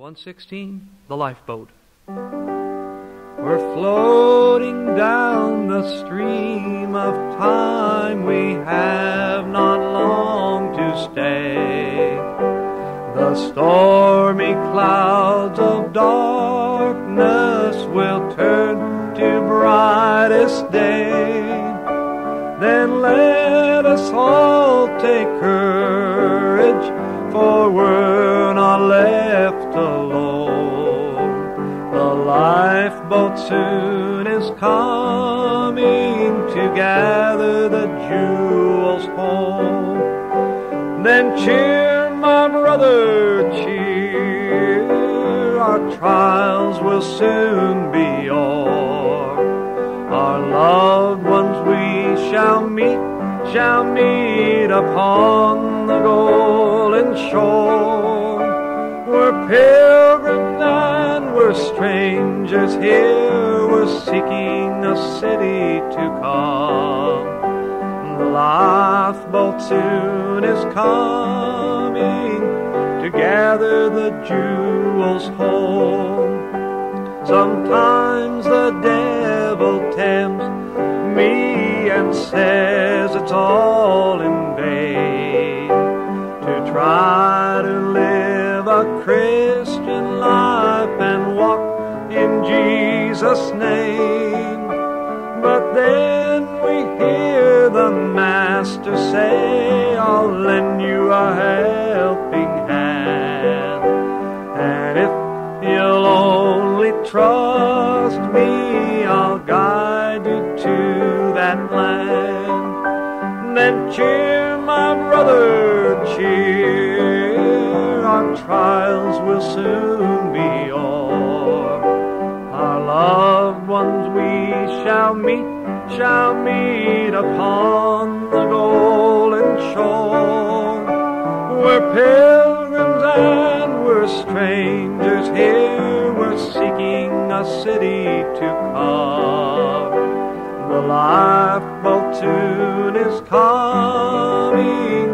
116, The Lifeboat. We're floating down the stream of time. We have not long to stay. The stormy clouds of darkness will turn to brightest day. Then let us all take courage, for lifeboat soon is coming to gather the jewels home. Then cheer, my brother, cheer. Our trials will soon be o'er. Our loved ones we shall meet, shall meet upon the golden strangers here, we're seeking a city to come. The lifeboat soon is coming to gather the jewels home. Sometimes the devil tempts me and says it's all in vain to try to live a Christian life in Jesus' name. But then we hear the Master say, I'll lend you a helping hand. And if you'll only trust me, I'll guide you to that land. Then cheer, my brother, cheer. Our trials will soon shall meet, shall meet upon the golden shore. We're pilgrims and we're strangers here. We're seeking a city to come. The lifeboat soon is coming